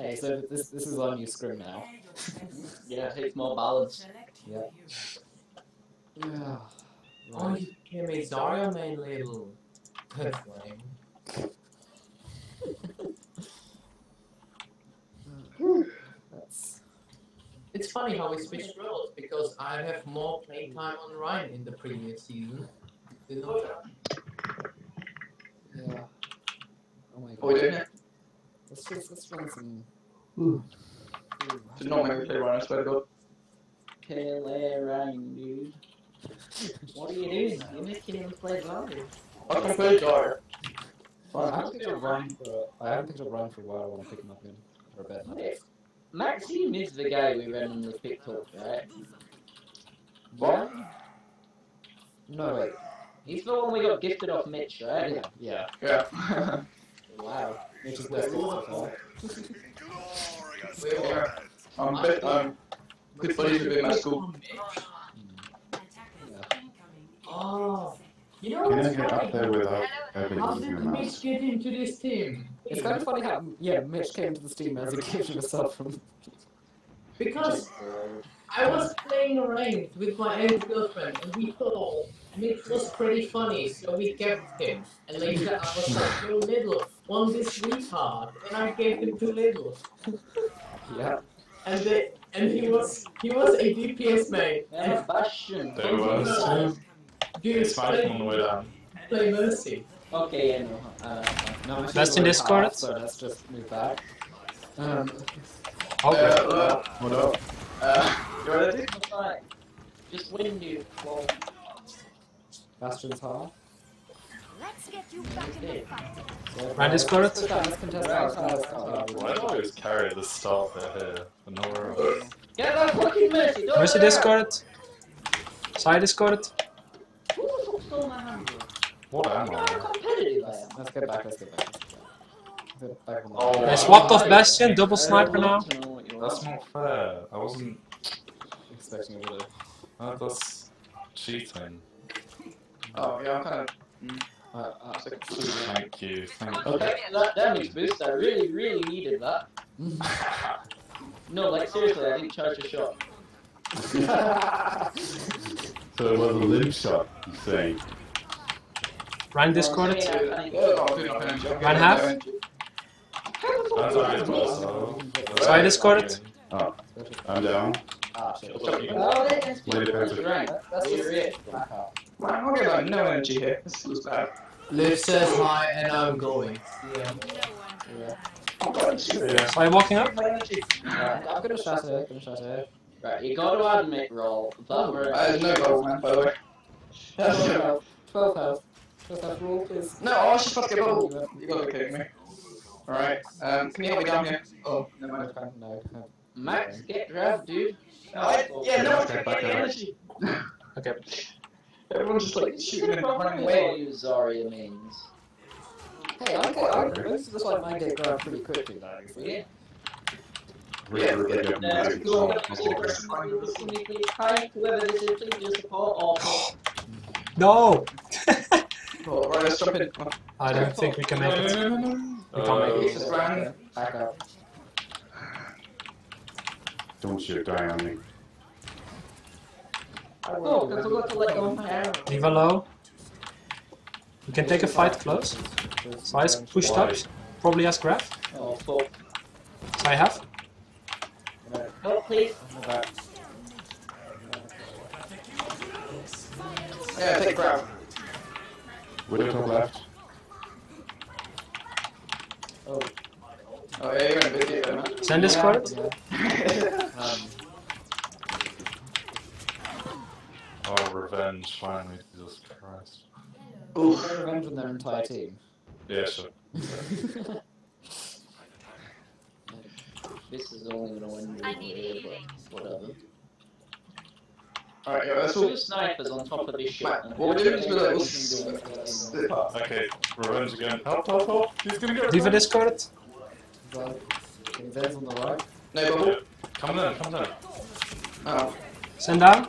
Hey, so this this is on new scrim now. Yeah, it's more balanced. Yeah. Yeah. Oh, you gave me Zarya main label. That's lame. That's It's funny how we switched roles because I have more playtime on Rein in the previous season. You know yeah. Oh my What are we god. doing here? Let's just let's run some. Ooh. Ooh. Did not make me play Rein, I swear to God. Kill Rein, dude. What are you doing? You're making him play Zarya. I can play Zarya. I Fine. haven't picked up Rein for I haven't picked up Rein for a while. I want to pick him up again for a bit. Hey, Maxime is the guy we randomly picked up, right? What? No wait. He's the one we got gifted off Mitch, right? Yeah. Yeah. Yeah. Wow. Which is best so far. We were. I'm bit, um, good buddies with him at school. Oh. You know Can what's I get up there without ever How using a did mouse? Mitch get into this team? It's kind of funny how yeah Mitch came to this team as a gift of himself from. Because I was playing ranked with my ex-girlfriend and we thought Mitch was pretty funny, so we kept him. And later I was like, yo little, want this retard? And I gave him to little. Yeah. And they, and he was he was a DPS mate. Yeah, And Bastion. There was. dude, It's fine play, on the way down. play Mercy. Okay, yeah, no. Uh, No, my Best team's in already Discord? half, So let's just move back. Um, Oh, uh, What up? uh, you're ready? What's that? Just win, dude. Well, Bastion's half. Let's get you back in the fight. So Rein Discord? Let's let's contest half, contest half. Why do I always carry the start bit here and nowhere else? get that fucking Mercy! Don't Mercy Discord. Side Discord. Who stole my hand? What am You know how I? competitive Let's get back. Let's get back. Let's get back Oh. They swapped off Bastion, double sniper now. love to know what you That's not fair. I wasn't. expecting a bit of. Uh, that's cheating. Oh, yeah, I'm kind of. Uh, uh, Thank you. Thank you. Okay, that damage boost, I really, really needed that. No, like seriously, I didn't charge a shot. So it was a limb shot, you say? Rein Discord. Run Run half. That's alright, so. Side Discord. Oh, I'm down. ah, shit. Oh, they can speak Wait, to us, Patrick. right? That's You're just it. Back. Man, I'm getting like no energy here. This was bad. Liv says hi and I'm going. Yeah. Yeah. I'm going to Yeah. Are you walking up? my I'm gonna shut it. Gonna shut it. Right, you got to admit, roll that we're. Uh, no gold, man, by the way. Twelve health. Twelve health. Twelve health rule, please. No, I was just about to get gold. You gotta be kidding me. Alright, um, can you help me down here? Oh, never mind. No. no. Max, get grabbed, dude. I, yeah, no one's Okay, getting back any up. energy. Okay. Everyone's just like shooting and running away. you Zarya mains. Hey, I get. I most of the time I get grabbed pretty quickly though. Yeah. Really, really good Uh, music. go on, so- Can you please hi, whoever this is, please your support or No! Oh, right, let's jump in. I don't think we can make it. no, no, no. We can't make It's it. just ran. Back up. Don't shoot, die on me. Oh, I got to let go of my arrow. Leave her low. We can take a fight close. So I pushed up. Probably has grab. Oh, fuck. So I have. Help, please. Back. Yeah, take grab. Widow top left. Oh, Oh, yeah, you're in a big deal, man. Zen Discord. yeah. Um, Oh, revenge, finally, Jesus Christ. Oof. they're revenge on their entire team. Yeah, sure. This is only gonna win I me, need healing. but whatever. Alright, yeah, that's all. Two snipers on top of this shit. Right, what we'll do is we'll, we'll everything s- doing- split apart. Okay, revenge again. Help, help, help! He's gonna get Leave a Discord. well, Vin's on the right. No bubble. Come in, come in. Oh, Zen down.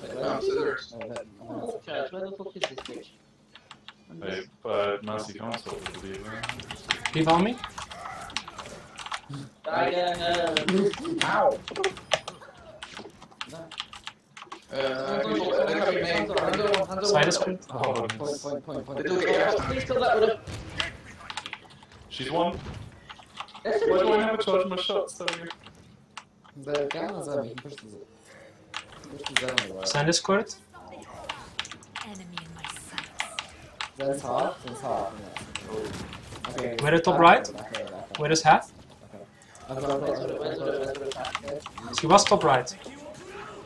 Where the top back, right? back, back, back. Where is half? I've got a place, I've got a place, I've got a place, I've got a place. She was top right.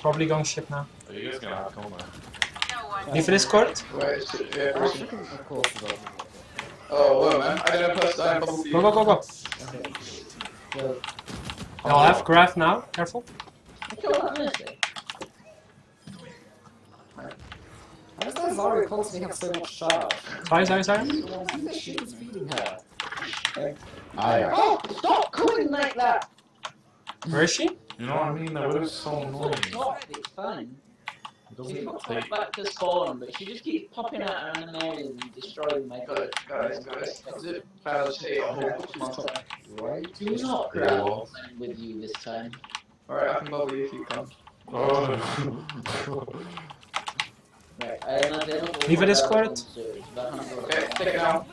Probably going ship now. Are you guys gonna have to come there? D.Va discord. Wait, it's- yeah, Oh, person. she can- Of course, as well. Oh, whoa, man. I got a plus nine bubble Go, go, go, go. Okay. I'll have graph now. Careful. Kill that Mercy. How does that Zarya constantly have so much charge? Sorry, sorry, sorry. Who the shit is feeding her? I am. Oh, stop coming like that! Where is she? You know what I mean? That was so annoying. Stop, it's fine. It She doesn't got back to spawn, but she just keeps popping out of an area and destroying my Guys, guys, guys. Is it fair to say a whole monster? Right? Do not Yeah, grab with you this time. Alright, I can bubble you if you come. Oh. as quiet. Okay, take it down.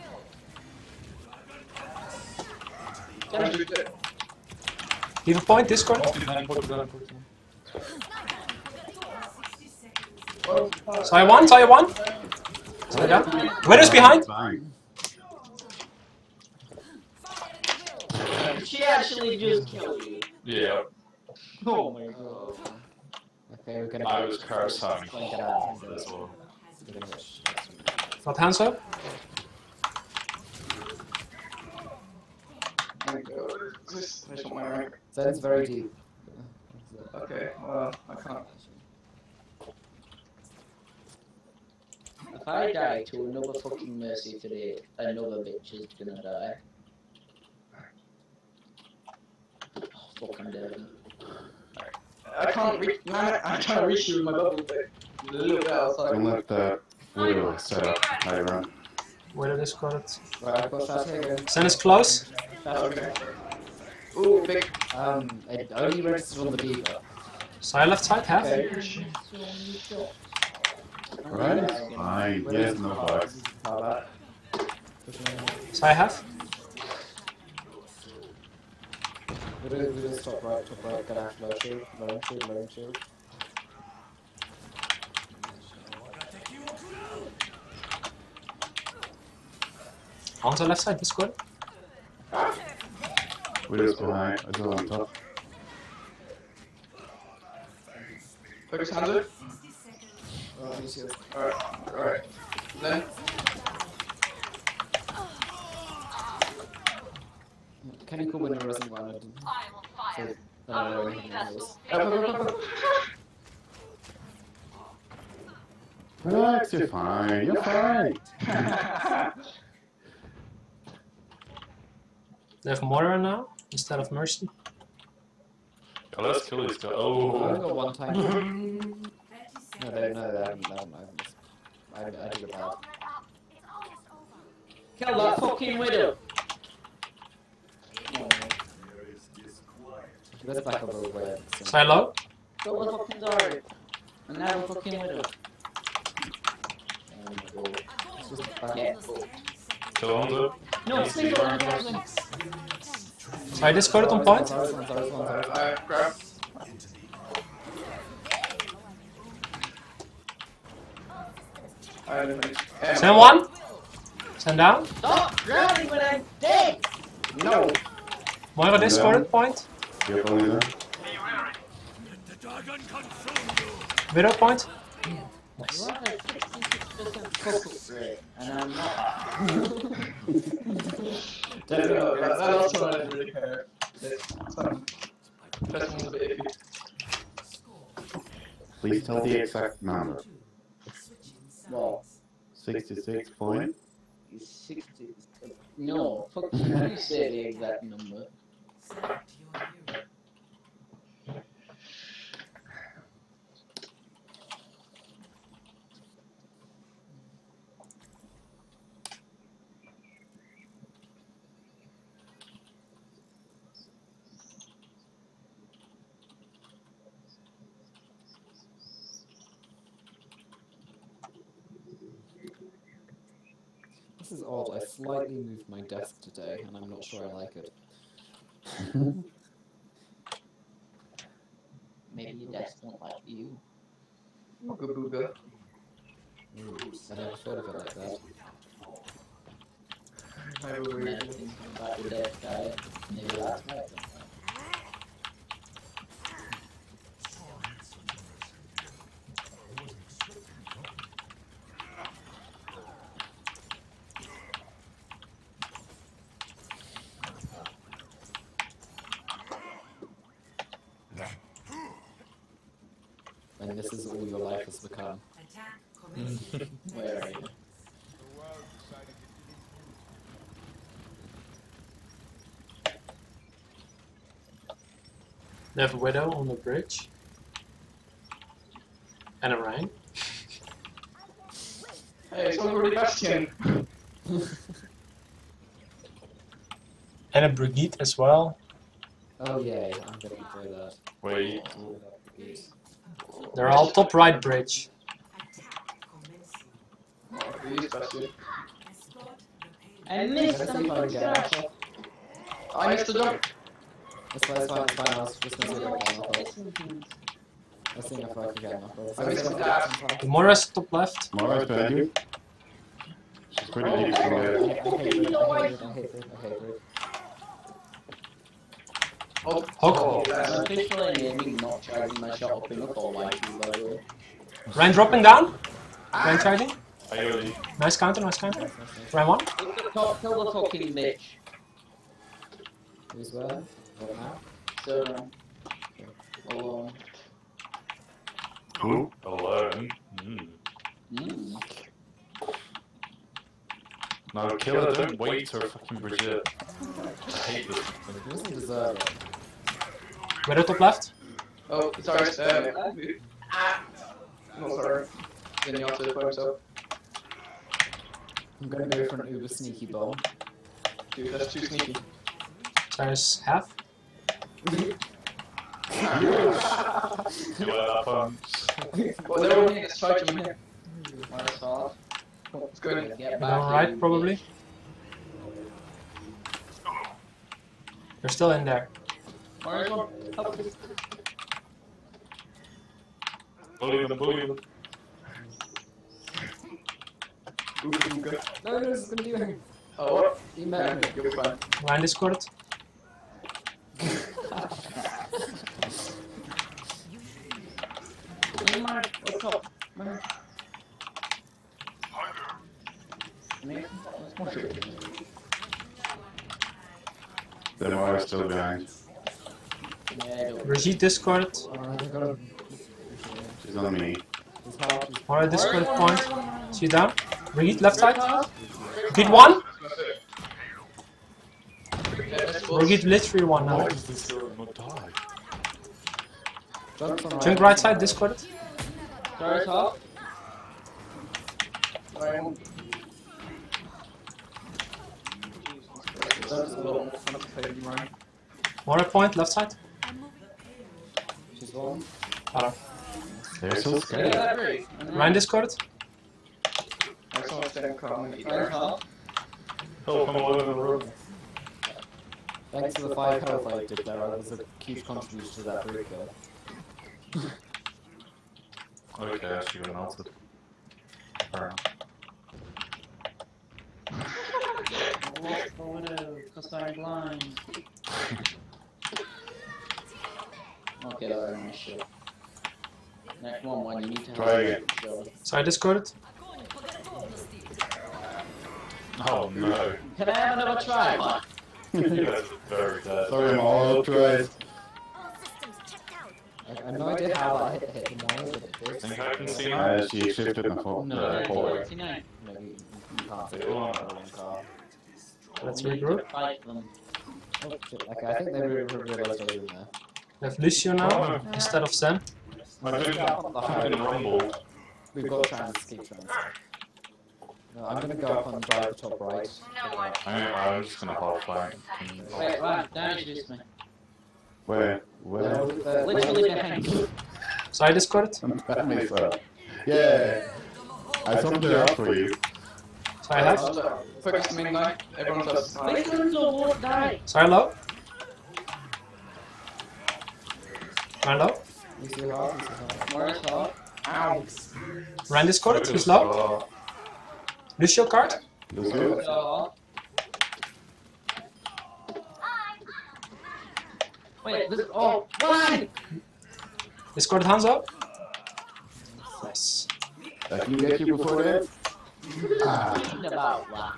Can Shoot it. D.Va point discord. Saya one, Saya one. Saya down. Widow's behind. She actually just killed you. Yeah, Oh my god. Okay, we're gonna I was curse Going having to as well. We're gonna rush. Not hands up. Thank God. This is not my rank. Zen's very deep. Okay, well, I can't. If I die to another fucking mercy today, another bitch is gonna die. Oh, fuck, I'm dead. I can't reach. Man, I'm trying to reach you with my bubble, but a little bit outside. Don't let that widow set up high run. Widow discord. Right, I've got shot here. Zen is close. Okay. Ooh, big. Um, it only registered on the D.Va. Saya left side, half. Okay. Right? Fine. Yes, no bugs. How about? Pushing in. Saya half. We do, we do stop right, top right, get out, low shield, low shield, low shield. On the left side, discord. Widow's behind. I go on top. Focus hands up. Oh, you see this? Alright, alright. Then. Can you call when you're resing one? So, I don't know anything else. Up, up, up, up, up. Relax, you're fine. You're fine. They have Moira now instead of Mercy. Oh, let's kill these guys. Oh. I only Oh. got one time. no, they, no, they haven't, they haven't, I haven't. I, I did it bad. Kill that fucking widow! Let's back up a little bit. Saya low. Kill the fucking Zarya. And now the fucking widow. Oh my god. Let's just back Yeah. up. Kill Hunter. No, sleep on the Saya discorded on point. Sorry, sorry, sorry, sorry, sorry. Alright, grab. Alright, let me- Zen one. Zen down. Stop drowning when I'm dead! No! Moira discorded point. You're only there. Widow point. Nice. Right, 66 100% focus rate, and I'm not. Don't know, that, that last I really care. It's fun. First one's a bit iffy. Please tell the exact number. Well, 66 point. it's 60. No, fuck you say the exact number. This is odd. I slightly moved my desk today, and I'm not sure I like it. Maybe your desk won't like you. Ooga booga. Ooh, I never thought of it like that. I will read Never thinking about your desk, guy. Maybe that's right. And this is all your life has become. Where are you? They have a widow on the bridge. And a Rein. Hey, it's already Bastion. And a Brigitte as well. Oh yay, I'm gonna enjoy that. Wait, All about the geese. They're all top right bridge. Please, Bastion. I missed Let's see them if I can get fucking it. I missed the jump. It's fine, it's fine, it's fine. I was just gonna see if I can get knuckles. Let's see if I can get knuckles. I missed the dash. The Moira's top left. Moira's behind you. She's pretty deep I from there. I hate it, I hate it, I hate it, I hate it. Oh, Hook. I'm officially naming not charging my shot up in the fall like you, by the way. Rein dropping down. Rein charging. I. Nice counter, nice counter. Rein one. Look at top, kill the fucking bitch. Who's where? What? So, um, alone. Who? Alone. Mm. Mm. No, kill her, don't wait for a fucking Brigitte. I hate this. He doesn't deserve it. Widow top left. Oh, sorry, uh, ah. No, sorry. Then you have to play himself. I'm gonna go for an uber sneaky bomb. Dude, that's too sneaky. There's half. You like that punch? Well, they're all here, let's fight them here. What a thought. Let's go in. Get back Down right in, probably. They're still in there. bitch. Orange one. Up. Bully them, bully them. No, no, this is gonna do anything. Oh, what? He met me. You'll be fine. Rein discord. On, what's up? Come on. Come here. Let's push it. The Moira's still behind. Yeah, I don't. Brigitte discord. Alright, I gotta. She's on me. Is Moira discord point. See down. Brigitte left side. Brigitte one. Yeah, that's close. Brigitte literally one now. Why does this girl not die? Jumps on Junk right side discord. Sorry, top. Sorry, I'm- That's a little complicated, right? Moira point left side. She's one. Got They're so Look at scared. that break. Rein discord. I saw a stand calling me. Sorry, top. Help, I'm all over the room. Thanks to the five health I did there, that was a huge contribution to that break kill. Okay, actually went melted. Fair enough. The cause I'm blind. Okay, that was my shit. Next one, when you need to Try have again. Show. Side discord. Oh no. Can I have another try? What? You guys are very dead. Sorry, I'm all tried. Have no idea how that hit, hit the wall, it did. Think I can see now? Uh, she shifted and fall. No, Yeah, it's forward. 49. No, you, you can't see it. Oh, car. Let's We need to regroup. Fight them. Oh, shit. Okay, I think they re- re- realized they were in there. We have Lucio now instead of Zen. I've been, I've been rumbled. We've got trans, keep trans. No, I'm gonna go up on drive the top right. I, I'm just gonna half flank. Wait, right, don't introduce me. Where? Where? No, Literally behind you. So I discarded. That makes up. Yeah. I something up for you. So I have. Focus main line. Everyone's up. This one's all won't die. So I low. Rein low. You see hard, you see hard. Morris hard. Ow. Rein discarded. He's low. Lucio card. Let's go. So, Wait, this oh why? Discarded Hanzo. Nice. I can get you before that. Ah. Thinking about what?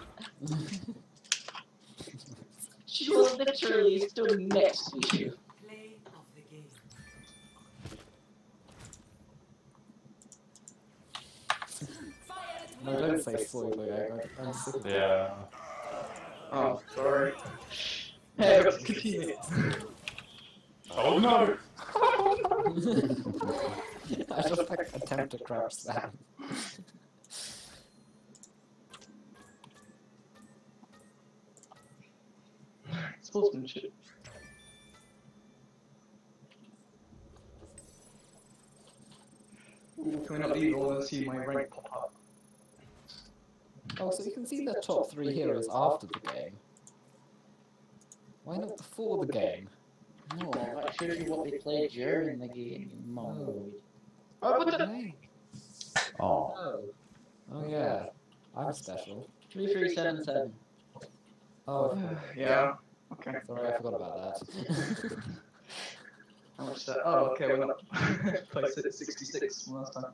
She was literally stood next to you. No, don't say soy boy. I, I'm sick of it. Yeah. Oh, sorry. Hey, let's continue. Oh no! Oh, I just like attempt to crouch Sam. Sportsmanship. Ooh, can we not leave all and see my rank pop up? Oh, so you can see the top three heroes after the game. Why not before the game? No, that shows you what they played during the game, you mongoloid. Oh, what the Oh. Oh, Oh yeah, I'm special. 3377. Oh, oh Yeah. Okay. sorry, I forgot about that. How much that? Oh, okay, we're not. Place it at 66 from last time.